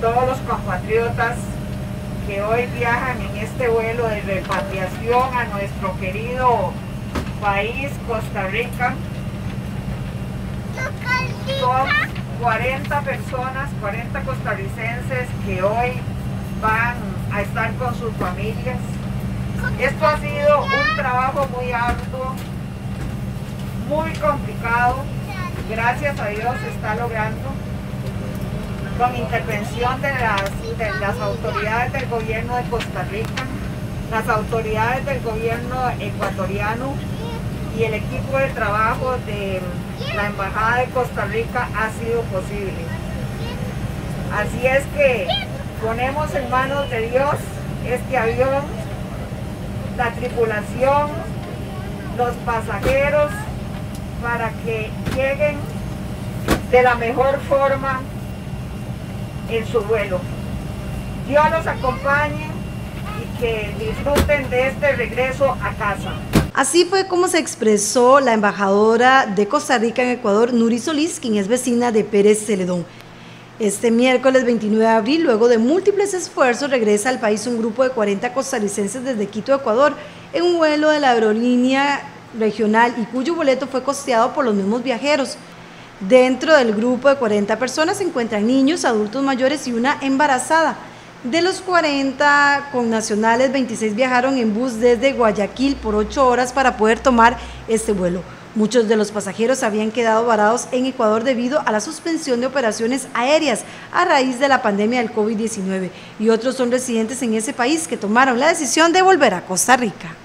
todos los compatriotas que hoy viajan en este vuelo de repatriación a nuestro querido país, Costa Rica. Son 40 personas, 40 costarricenses que hoy van a estar con sus familias. Esto ha sido un trabajo muy arduo, muy complicado. Gracias a Dios se está logrando con intervención de las, de las autoridades del gobierno de Costa Rica, las autoridades del gobierno ecuatoriano y el equipo de trabajo de la Embajada de Costa Rica ha sido posible. Así es que ponemos en manos de Dios este avión, la tripulación, los pasajeros, para que lleguen de la mejor forma en su vuelo. Dios los acompañe y que disfruten de este regreso a casa. Así fue como se expresó la embajadora de Costa Rica en Ecuador, Nuri Solís, quien es vecina de Pérez Celedón. Este miércoles 29 de abril, luego de múltiples esfuerzos, regresa al país un grupo de 40 costarricenses desde Quito, Ecuador, en un vuelo de la aerolínea regional y cuyo boleto fue costeado por los mismos viajeros. Dentro del grupo de 40 personas se encuentran niños, adultos mayores y una embarazada. De los 40 connacionales, 26 viajaron en bus desde Guayaquil por 8 horas para poder tomar este vuelo. Muchos de los pasajeros habían quedado varados en Ecuador debido a la suspensión de operaciones aéreas a raíz de la pandemia del COVID-19 y otros son residentes en ese país que tomaron la decisión de volver a Costa Rica.